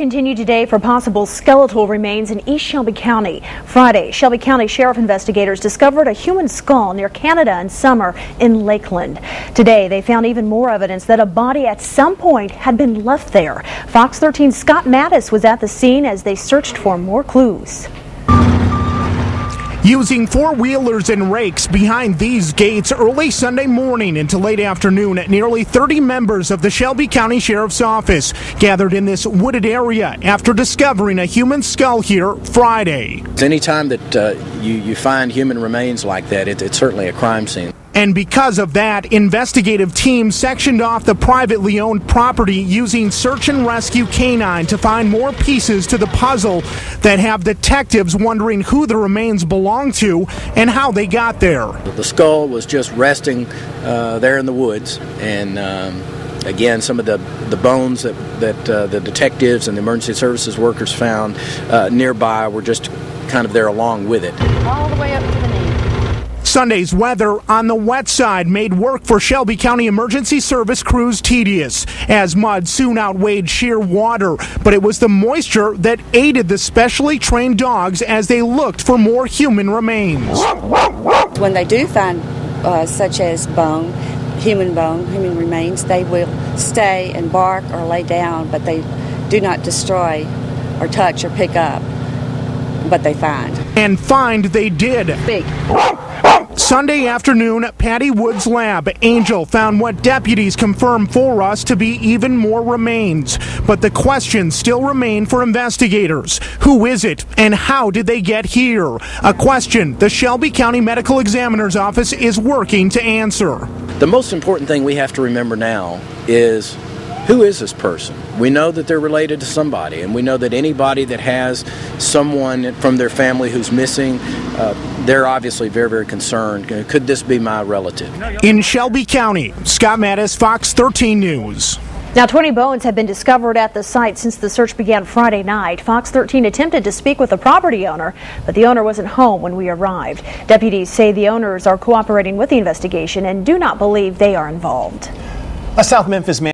Continue today for possible skeletal remains in East Shelby County. Friday, Shelby County Sheriff investigators discovered a human skull near Canada and Summer in Lakeland. Today, they found even more evidence that a body at some point had been left there. Fox 13's Scott Mattis was at the scene as they searched for more clues. Using four wheelers and rakes behind these gates early Sunday morning into late afternoon, nearly 30 members of the Shelby County Sheriff's Office gathered in this wooded area after discovering a human skull here Friday. Anytime that uh, you, you find human remains like that, it, it's certainly a crime scene. And because of that, investigative teams sectioned off the privately owned property using search and rescue canine to find more pieces to the puzzle that have detectives wondering who the remains belong to and how they got there. The skull was just resting uh, there in the woods, and um, again, some of the, the bones that, that uh, the detectives and the emergency services workers found uh, nearby were just kind of there along with it. All the way up to the knee. Sunday's weather on the wet side made work for Shelby County Emergency Service crews tedious as mud soon outweighed sheer water. But it was the moisture that aided the specially trained dogs as they looked for more human remains. When they do find uh, such as bone, human bone, human remains, they will stay and bark or lay down, but they do not destroy or touch or pick up what they find. And find they did. Big. Sunday afternoon, Patty Wood's lab, Angel, found what deputies confirmed for us to be even more remains. But the questions still remain for investigators. Who is it and how did they get here? A question the Shelby County Medical Examiner's Office is working to answer. The most important thing we have to remember now is who is this person? We know that they're related to somebody, and we know that anybody that has someone from their family who's missing, uh, they're obviously very, very concerned. Could this be my relative? In Shelby County, Scott Mattis, Fox 13 News. Now, 20 bones have been discovered at the site since the search began Friday night. Fox 13 attempted to speak with the property owner, but the owner wasn't home when we arrived. Deputies say the owners are cooperating with the investigation and do not believe they are involved. A South Memphis man